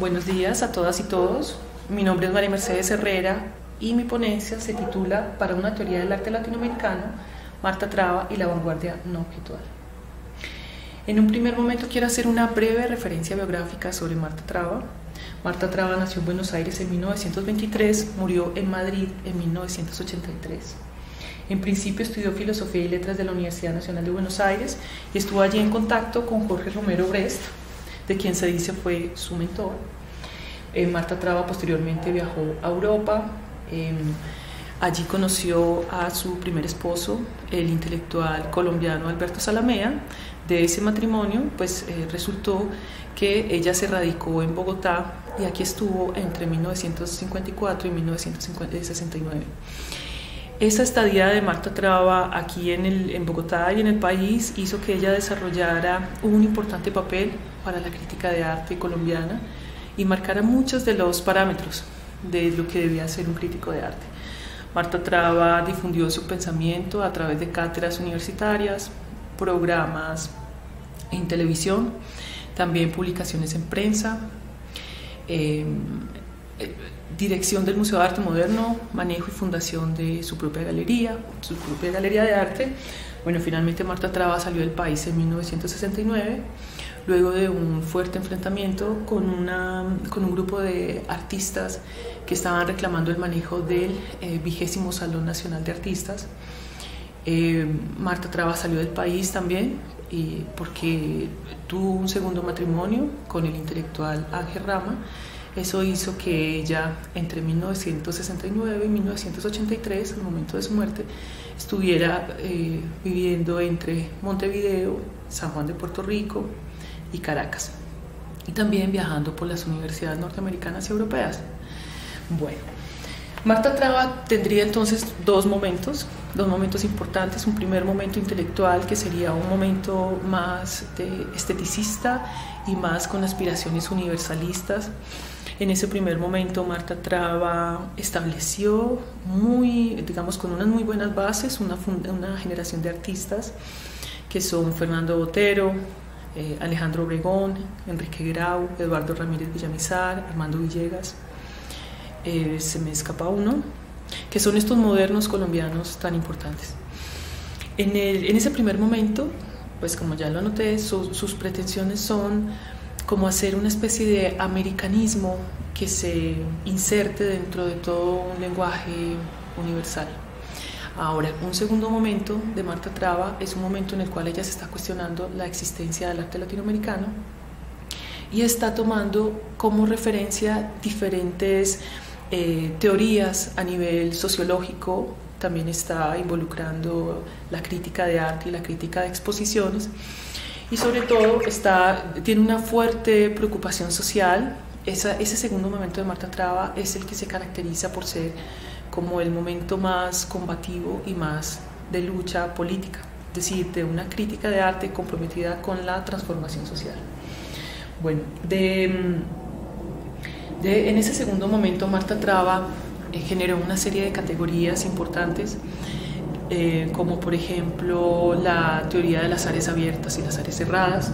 Buenos días a todas y todos. Mi nombre es María Mercedes Herrera y mi ponencia se titula Para una teoría del arte latinoamericano, Marta Traba y la vanguardia no objetual. En un primer momento quiero hacer una breve referencia biográfica sobre Marta Traba. Marta Traba nació en Buenos Aires en 1923, murió en Madrid en 1983. En principio estudió Filosofía y Letras de la Universidad Nacional de Buenos Aires y estuvo allí en contacto con Jorge Romero Brest, de quien se dice fue su mentor. Eh, Marta Traba posteriormente viajó a Europa. Em, allí conoció a su primer esposo, el intelectual colombiano Alberto Salamea. De ese matrimonio, pues eh, resultó que ella se radicó en Bogotá y aquí estuvo entre 1954 y 1969. Esa estadía de Marta Traba aquí en, el, en, Bogotá y en el país hizo que ella desarrollara un importante papel para la crítica de arte colombiana y marcara muchos de los parámetros de lo que debía ser un crítico de arte. Marta Traba difundió su pensamiento a través de cátedras universitarias, programas en televisión, también publicaciones en prensa. Eh, dirección del Museo de Arte Moderno, manejo y fundación de su propia galería, su propia galería de arte. Bueno, finalmente Marta Traba salió del país en 1969, luego de un fuerte enfrentamiento con, una, con un grupo de artistas que estaban reclamando el manejo del eh, vigésimo Salón Nacional de Artistas. Eh, Marta Traba salió del país también y porque tuvo un segundo matrimonio con el intelectual Ángel Rama eso hizo que ella entre 1969 y 1983, al momento de su muerte, estuviera eh, viviendo entre Montevideo, San Juan de Puerto Rico y Caracas, y también viajando por las universidades norteamericanas y europeas. Bueno, Marta Traba tendría entonces dos momentos, dos momentos importantes. Un primer momento intelectual que sería un momento más esteticista y más con aspiraciones universalistas en ese primer momento Marta Traba estableció muy, digamos, con unas muy buenas bases una, una generación de artistas que son Fernando Botero, eh, Alejandro Obregón, Enrique Grau, Eduardo Ramírez Villamizar, Armando Villegas, eh, se me escapa uno, que son estos modernos colombianos tan importantes. En, en ese primer momento, pues como ya lo anoté, sus pretensiones son como hacer una especie de americanismo que se inserte dentro de todo un lenguaje universal. Ahora, un segundo momento de Marta Traba es un momento en el cual ella se está cuestionando la existencia del arte latinoamericano y está tomando como referencia diferentes eh, teorías a nivel sociológico, también está involucrando la crítica de arte y la crítica de exposiciones y sobre todo está, tiene una fuerte preocupación social. ese segundo momento de Marta Traba es el que se caracteriza por ser como el momento más combativo y más de lucha política, es decir, de una crítica de arte comprometida con la transformación social. Bueno, de, en ese segundo momento Marta Traba eh, generó una serie de categorías importantes eh, como por ejemplo la teoría de las áreas abiertas y las áreas cerradas,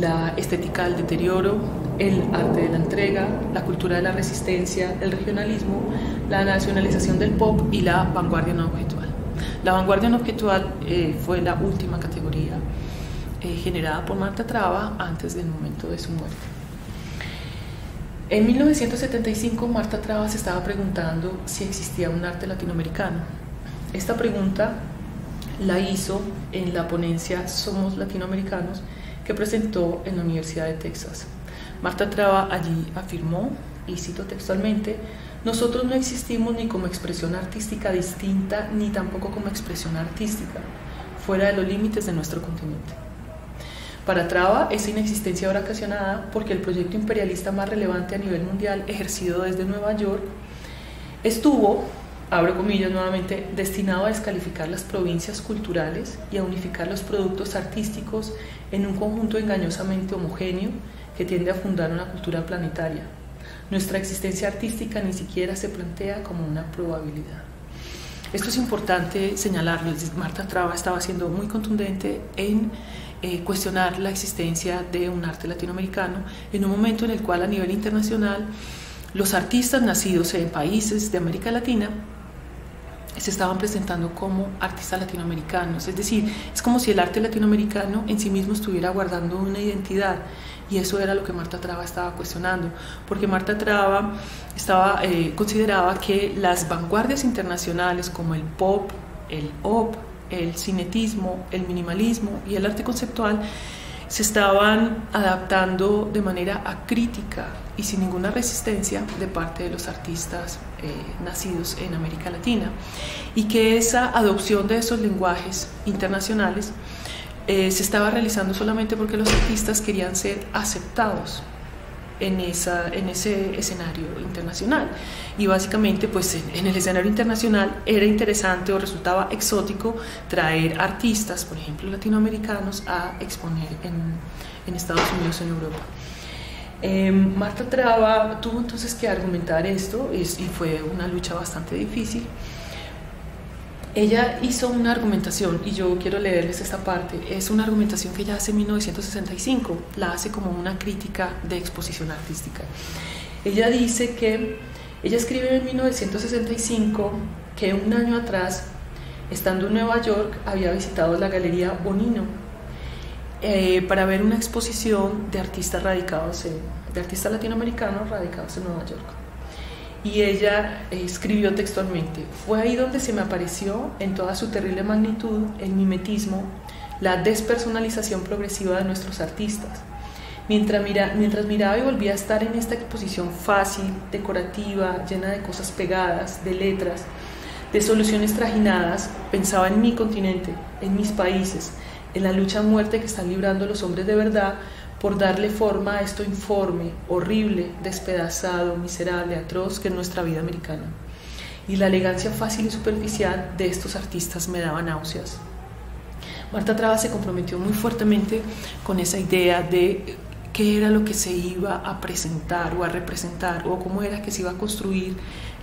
la estética del deterioro, el arte de la entrega, la cultura de la resistencia, el regionalismo, la nacionalización del pop y la vanguardia no objetual. La vanguardia no objetual eh, fue la última categoría eh, generada por Marta Traba antes del momento de su muerte. En 1975 Marta Traba se estaba preguntando si existía un arte latinoamericano esta pregunta la hizo en la ponencia Somos Latinoamericanos que presentó en la Universidad de Texas. Marta Traba allí afirmó, y cito textualmente, nosotros no existimos ni como expresión artística distinta ni tampoco como expresión artística, fuera de los límites de nuestro continente. Para Traba, esa inexistencia era ocasionada porque el proyecto imperialista más relevante a nivel mundial, ejercido desde Nueva York, estuvo abro comillas nuevamente, destinado a descalificar las provincias culturales y a unificar los productos artísticos en un conjunto engañosamente homogéneo que tiende a fundar una cultura planetaria. Nuestra existencia artística ni siquiera se plantea como una probabilidad. Esto es importante señalarlo. Marta Traba estaba siendo muy contundente en eh, cuestionar la existencia de un arte latinoamericano en un momento en el cual a nivel internacional los artistas nacidos en países de América Latina se estaban presentando como artistas latinoamericanos. Es decir, es como si el arte latinoamericano en sí mismo estuviera guardando una identidad. Y eso era lo que Marta Traba estaba cuestionando, porque Marta Traba estaba, eh, consideraba que las vanguardias internacionales como el pop, el op, el cinetismo, el minimalismo y el arte conceptual se estaban adaptando de manera acrítica y sin ninguna resistencia de parte de los artistas eh, nacidos en América Latina. Y que esa adopción de esos lenguajes internacionales eh, se estaba realizando solamente porque los artistas querían ser aceptados en, ese escenario internacional. Y básicamente, pues en, el escenario internacional era interesante o resultaba exótico traer artistas, por ejemplo, latinoamericanos, a exponer en, Estados Unidos o en Europa. Em, Marta Traba tuvo entonces que argumentar esto y fue una lucha bastante difícil. Ella hizo una argumentación, y yo quiero leerles esta parte, es una argumentación que ella hace en 1965, la hace como una crítica de exposición artística. Ella dice que, ella escribe en 1965 que un año atrás, estando en Nueva York, había visitado la Galería Bonino eh, para ver una exposición de artistas radicados, de artistas latinoamericanos radicados en Nueva York y ella escribió textualmente, fue ahí donde se me apareció en toda su terrible magnitud el mimetismo, la despersonalización progresiva de nuestros artistas. Mientras miraba y volvía a estar en esta exposición fácil, decorativa, llena de cosas pegadas, de letras, de soluciones trajinadas, pensaba en mi continente, en mis países, en la lucha a muerte que están librando los hombres de verdad por darle forma a esto informe, horrible, despedazado, miserable, atroz que es nuestra vida americana. Y la elegancia fácil y superficial de estos artistas me daba náuseas. Marta Traba se comprometió muy fuertemente con esa idea de qué era lo que se iba a presentar o a representar o cómo era que se iba a construir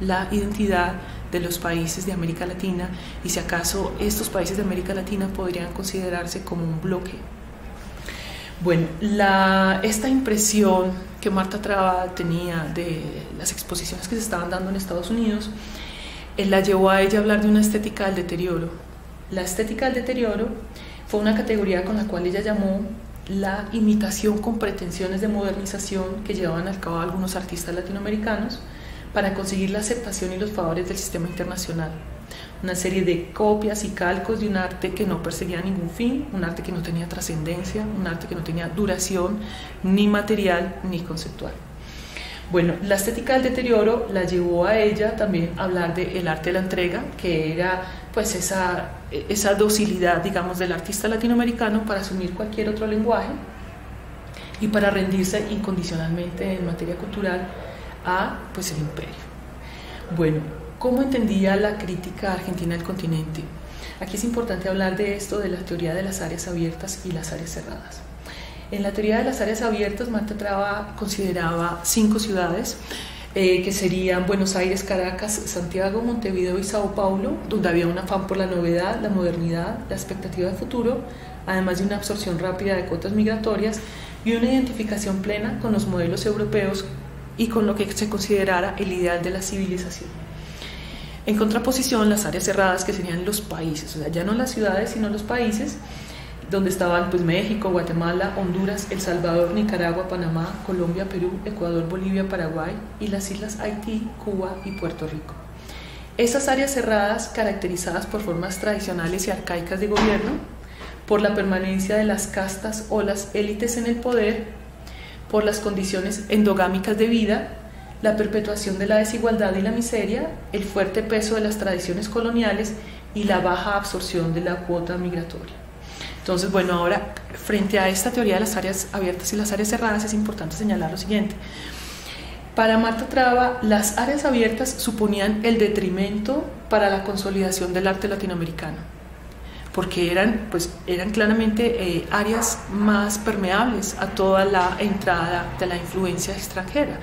la identidad de los países de América Latina y si acaso estos países de América Latina podrían considerarse como un bloque bueno, esta impresión que Marta Traba tenía de las exposiciones que se estaban dando en Estados Unidos, él la llevó a ella a hablar de una estética del deterioro. La estética del deterioro fue una categoría con la cual ella llamó la imitación con pretensiones de modernización que llevaban al cabo algunos artistas latinoamericanos para conseguir la aceptación y los favores del sistema internacional una serie de copias y calcos de un arte que no perseguía ningún fin, un arte que no tenía trascendencia, un arte que no tenía duración ni material ni conceptual. Bueno, la estética del deterioro la llevó a ella también a hablar del arte de la entrega, que era pues esa, esa docilidad, digamos, del artista latinoamericano para asumir cualquier otro lenguaje y para rendirse incondicionalmente en materia cultural a pues el imperio. Bueno, ¿Cómo entendía la crítica argentina del continente? Aquí es importante hablar de esto, de la teoría de las áreas abiertas y las áreas cerradas. En la teoría de las áreas abiertas, Marta Traba consideraba cinco ciudades, eh, que serían Buenos Aires, Caracas, Santiago, Montevideo y Sao Paulo, donde había un afán por la novedad, la modernidad, la expectativa de futuro, además de una absorción rápida de cuotas migratorias y una identificación plena con los modelos europeos y con lo que se considerara el ideal de la civilización. En contraposición, las áreas cerradas que serían los países, o sea, ya no las ciudades, sino los países, donde estaban pues México, Guatemala, Honduras, El Salvador, Nicaragua, Panamá, Colombia, Perú, Ecuador, Bolivia, Paraguay y las islas Haití, Cuba y Puerto Rico. Estas áreas cerradas, caracterizadas por formas tradicionales y arcaicas de gobierno, por la permanencia de las castas o las élites en el poder, por las condiciones endogámicas de vida la perpetuación de la desigualdad y la miseria, el fuerte peso de las tradiciones coloniales y la baja absorción de la cuota migratoria. Entonces, bueno, ahora frente a esta teoría de las áreas abiertas y las áreas cerradas es importante señalar lo siguiente. Para Marta Traba, las áreas abiertas suponían el detrimento para la consolidación del arte latinoamericano, porque eran, pues, eran claramente eh, áreas más permeables a toda la entrada de la influencia extranjera.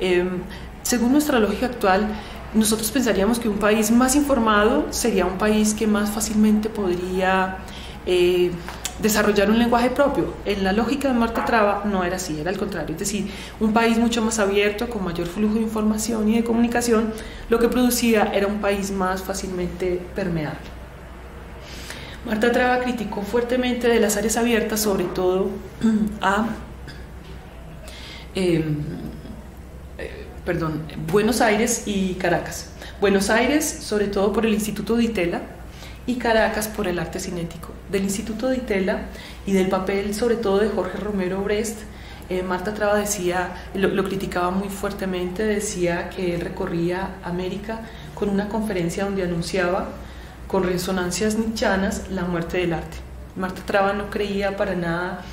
Em, según nuestra lógica actual, nosotros pensaríamos que un país más informado sería un país que más fácilmente podría eh, desarrollar un lenguaje propio. En la lógica de Marta Traba no era así, era al contrario. Es decir, un país mucho más abierto, con mayor flujo de información y de comunicación, lo que producía era un país más fácilmente permeable. Marta Traba criticó fuertemente de las áreas abiertas, sobre todo a em, perdón, Buenos Aires y Caracas. Buenos Aires, sobre todo por el Instituto de Itela, y Caracas por el arte cinético. Del Instituto de Itela y del papel sobre todo de Jorge Romero Brest, eh, Marta Traba decía, lo, criticaba muy fuertemente, decía que él recorría América con una conferencia donde anunciaba con resonancias nichanas la muerte del arte. Marta Traba no creía para nada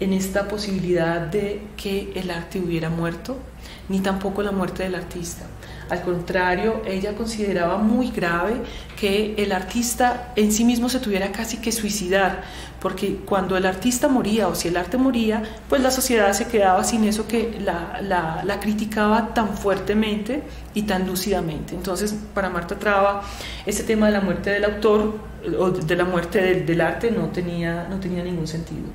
en esta posibilidad de que el arte hubiera muerto, ni tampoco la muerte del artista. Al contrario, ella consideraba muy grave que el artista en sí mismo se tuviera casi que suicidar, porque cuando el artista moría o si el arte moría, pues la sociedad se quedaba sin eso que la, criticaba tan fuertemente y tan lúcidamente. Entonces, para Marta Traba, ese tema de la muerte del autor o de la muerte del, del arte no tenía, no tenía ningún sentido.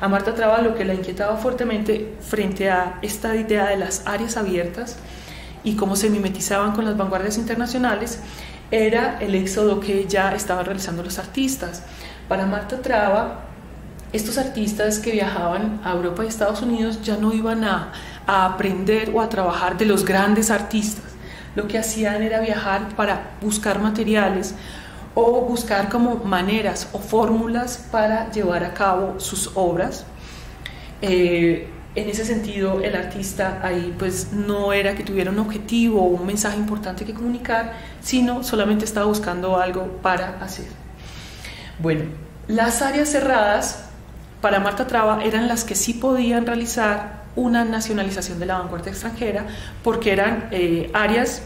A Marta Traba lo que la inquietaba fuertemente frente a esta idea de las áreas abiertas y cómo se mimetizaban con las vanguardias internacionales era el éxodo que ya estaban realizando los artistas. Para Marta Traba, estos artistas que viajaban a Europa y Estados Unidos ya no iban a, a aprender o a trabajar de los grandes artistas. Lo que hacían era viajar para buscar materiales o buscar como maneras o fórmulas para llevar a cabo sus obras. Eh, en ese sentido, el artista ahí pues no era que tuviera un objetivo o un mensaje importante que comunicar, sino solamente estaba buscando algo para hacer. Bueno, las áreas cerradas para Marta Traba eran las que sí podían realizar una nacionalización de la vanguardia extranjera porque eran eh, áreas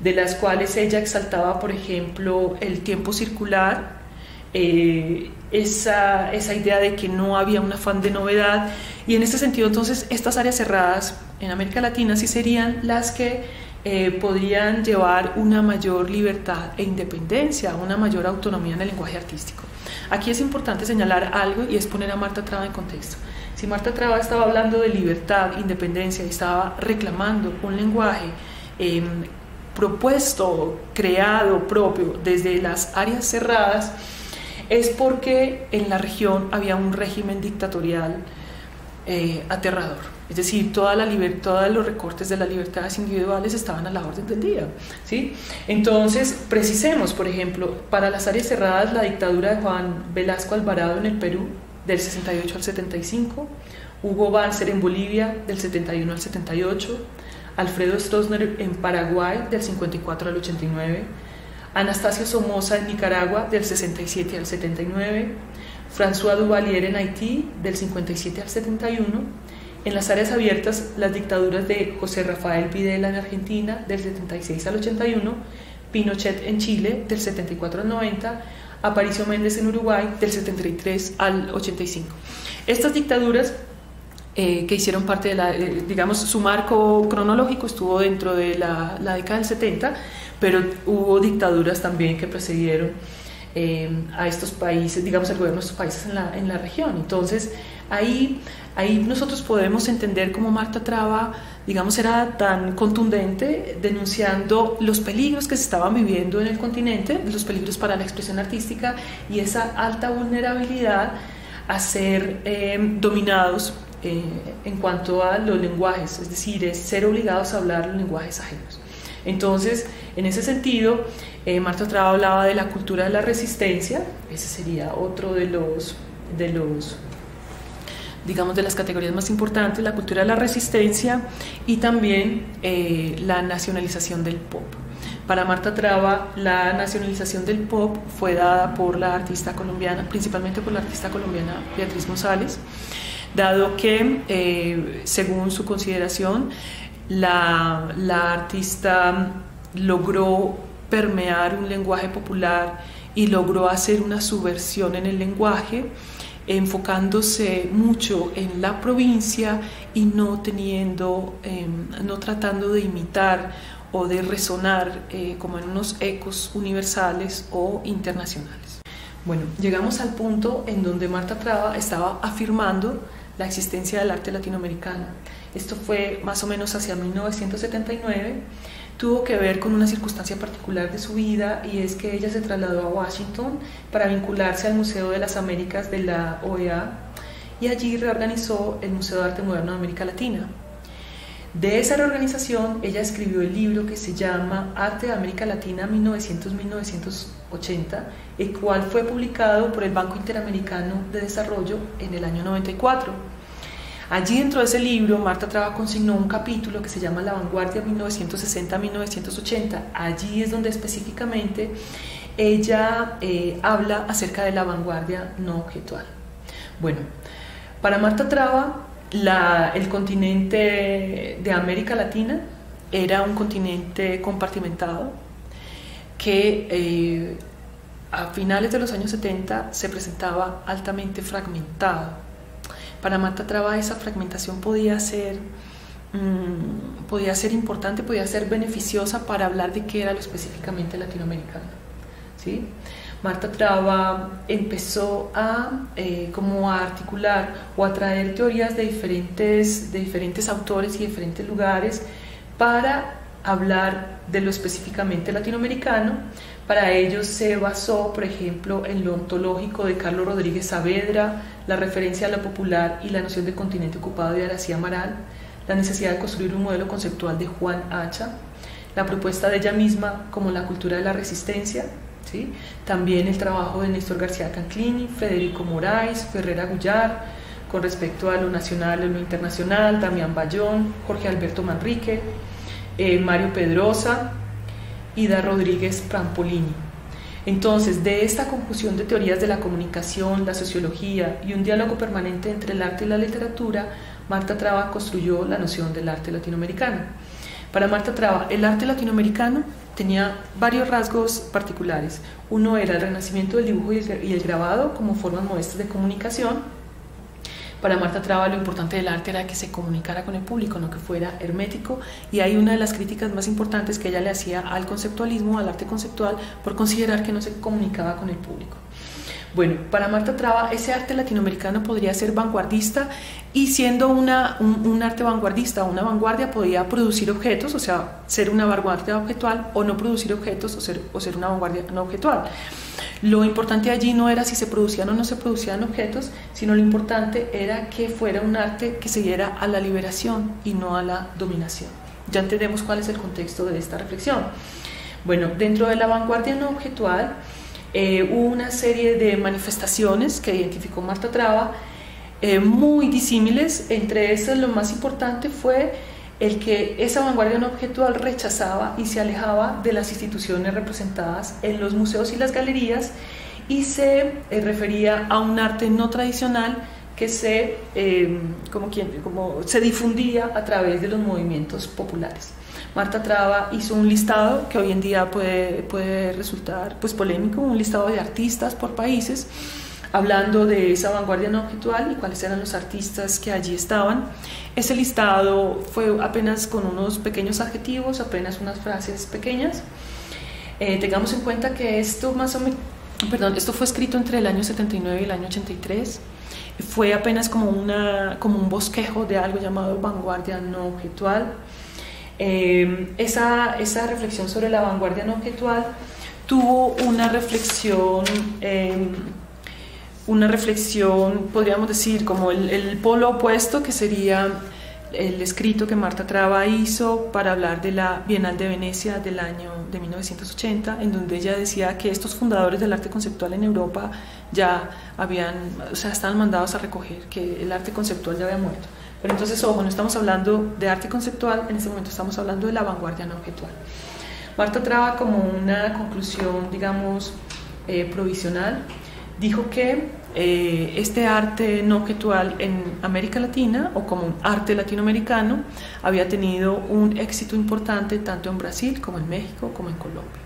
de las cuales ella exaltaba, por ejemplo, el tiempo circular, eh, esa, esa, idea de que no había un afán de novedad y en este sentido entonces estas áreas cerradas en América Latina sí serían las que eh, podrían llevar una mayor libertad e independencia, una mayor autonomía en el lenguaje artístico. Aquí es importante señalar algo y es poner a Marta Traba en contexto. Si Marta Traba estaba hablando de libertad, independencia y estaba reclamando un lenguaje em, propuesto, creado propio desde las áreas cerradas, es porque en la región había un régimen dictatorial eh, aterrador. Es decir, toda la todos los recortes de las libertades individuales estaban a la orden del día. ¿sí? Entonces, precisemos, por ejemplo, para las áreas cerradas, la dictadura de Juan Velasco Alvarado en el Perú, del 68 al 75, Hugo Banzer en Bolivia, del 71 al 78, Alfredo Stroessner en Paraguay, del 54 al 89, Anastasio Somoza en Nicaragua del 67 al 79, François Duvalier en Haití del 57 al 71, en las áreas abiertas las dictaduras de José Rafael Videla en Argentina del 76 al 81, Pinochet en Chile del 74 al 90, Aparicio Méndez en Uruguay del 73 al 85. Estas dictaduras eh, que hicieron parte de la, eh, digamos, su marco cronológico estuvo dentro de la, la década del 70 pero hubo dictaduras también que precedieron eh, a estos países, digamos, el gobierno de estos países en la, en la región. Entonces, ahí, ahí nosotros podemos entender cómo Marta Traba, digamos, era tan contundente denunciando los peligros que se estaban viviendo en el continente, los peligros para la expresión artística y esa alta vulnerabilidad a ser eh, dominados eh, en cuanto a los lenguajes, es decir, es ser obligados a hablar los lenguajes ajenos. Entonces, en ese sentido, eh, Marta Traba hablaba de la cultura de la resistencia, ese sería otro de los, de los digamos, de las categorías más importantes, la cultura de la resistencia y también eh, la nacionalización del pop. Para Marta Traba, la nacionalización del pop fue dada por la artista colombiana, principalmente por la artista colombiana Beatriz González, dado que, eh, según su consideración, la, artista logró permear un lenguaje popular y logró hacer una subversión en el lenguaje enfocándose mucho en la provincia y no teniendo, em, no tratando de imitar o de resonar eh, como en unos ecos universales o internacionales. Bueno, llegamos al punto en donde Marta Traba estaba afirmando la existencia del arte latinoamericano. Esto fue más o menos hacia 1979. Tuvo que ver con una circunstancia particular de su vida y es que ella se trasladó a Washington para vincularse al Museo de las Américas de la OEA y allí reorganizó el Museo de Arte Moderno de América Latina. De esa reorganización, ella escribió el libro que se llama Arte de América Latina 1900-1980, el cual fue publicado por el Banco Interamericano de Desarrollo en el año 94. Allí dentro de ese libro, Marta Traba consignó un capítulo que se llama La vanguardia 1960-1980. Allí es donde específicamente ella eh, habla acerca de la vanguardia no objetual. Bueno, para Marta Traba, el continente de América Latina era un continente compartimentado que eh, a finales de los años 70 se presentaba altamente fragmentado. Para Marta Traba esa fragmentación podía ser, mm, podía ser importante, podía ser beneficiosa para hablar de qué era lo específicamente latinoamericano. ¿sí? Marta Traba empezó a, eh, como a articular o a traer teorías de diferentes, de diferentes autores y diferentes lugares para hablar de lo específicamente latinoamericano. Para ello se basó, por ejemplo, en lo ontológico de Carlos Rodríguez Saavedra, la referencia a lo popular y la noción de continente ocupado de Aracía Amaral, la necesidad de construir un modelo conceptual de Juan Hacha, la propuesta de ella misma como la cultura de la resistencia, también el trabajo de Néstor García Canclini, Federico Moraes, Ferrera Gullar, con respecto a lo nacional y lo internacional, Damián Bayón, Jorge Alberto Manrique, eh, Mario Pedrosa, Ida Rodríguez Prampolini. Entonces, de esta conjunción de teorías de la comunicación, la sociología y un diálogo permanente entre el arte y la literatura, Marta Traba construyó la noción del arte latinoamericano. Para Marta Traba, el arte latinoamericano tenía varios rasgos particulares. Uno era el renacimiento del dibujo y el grabado como formas modestas de comunicación. Para Marta Traba lo importante del arte era que se comunicara con el público, no que fuera hermético. Y hay una de las críticas más importantes que ella le hacía al conceptualismo, al arte conceptual, por considerar que no se comunicaba con el público. Bueno, para Marta Traba ese arte latinoamericano podría ser vanguardista y siendo una, un, arte vanguardista una vanguardia podía producir objetos, o sea, ser una vanguardia objetual o no producir objetos o ser, o ser una vanguardia no objetual. Lo importante allí no era si se producían o no se producían objetos, sino lo importante era que fuera un arte que se diera a la liberación y no a la dominación. Ya entendemos cuál es el contexto de esta reflexión. Bueno, dentro de la vanguardia no objetual, eh, hubo una serie de manifestaciones que identificó Marta Traba eh, muy disímiles, entre esas lo más importante fue el que esa vanguardia no objetual rechazaba y se alejaba de las instituciones representadas en los museos y las galerías y se eh, refería a un arte no tradicional que se, como, como se difundía a través de los movimientos populares. Marta Traba hizo un listado que hoy en día puede, puede resultar pues, polémico, un listado de artistas por países, hablando de esa vanguardia no objetual y cuáles eran los artistas que allí estaban. Ese listado fue apenas con unos pequeños adjetivos, apenas unas frases pequeñas. Eh, tengamos en cuenta que esto más o menos, perdón, esto fue escrito entre el año 79 y el año 83. Fue apenas como, una, como un bosquejo de algo llamado vanguardia no objetual. Eh, esa, esa, reflexión sobre la vanguardia no objetual tuvo una reflexión, eh, una reflexión, podríamos decir, como el, el, polo opuesto, que sería el escrito que Marta Traba hizo para hablar de la Bienal de Venecia del año de 1980, en donde ella decía que estos fundadores del arte conceptual en Europa ya habían, o sea, estaban mandados a recoger, que el arte conceptual ya había muerto. Pero entonces, ojo, no estamos hablando de arte conceptual, en este momento estamos hablando de la vanguardia no objetual. Marta Traba, como una conclusión, digamos, eh, provisional, dijo que eh, este arte no objetual en América Latina o como arte latinoamericano había tenido un éxito importante tanto en Brasil como en México como en Colombia.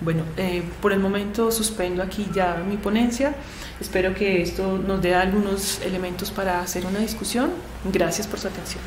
Bueno, eh, por el momento suspendo aquí ya mi ponencia. Espero que esto nos dé algunos elementos para hacer una discusión. Gracias por su atención.